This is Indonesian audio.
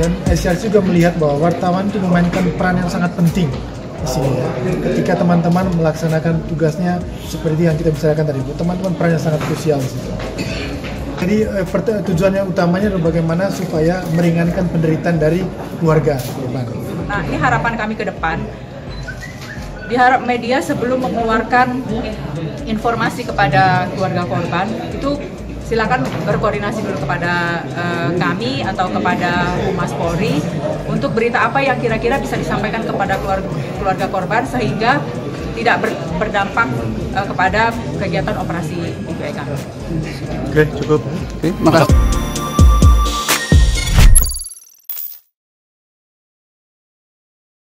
Dan SCRC juga melihat bahwa wartawan itu memainkan peran yang sangat penting di sini ya. Ketika teman-teman melaksanakan tugasnya seperti yang kita bicarakan tadi, teman-teman peran yang sangat krusial di situ. Jadi eh, pert- tujuannya utamanya adalah bagaimana supaya meringankan penderitaan dari keluarga korban. Nah, ini harapan kami ke depan. Diharap media sebelum mengeluarkan informasi kepada keluarga korban itu silakan berkoordinasi dulu kepada eh, kami atau kepada Humas Polri untuk berita apa yang kira-kira bisa disampaikan kepada keluarga, keluarga korban sehingga tidak ber- berdampak eh, kepada kegiatan operasi BPK. Oke, cukup. Oke, makasih.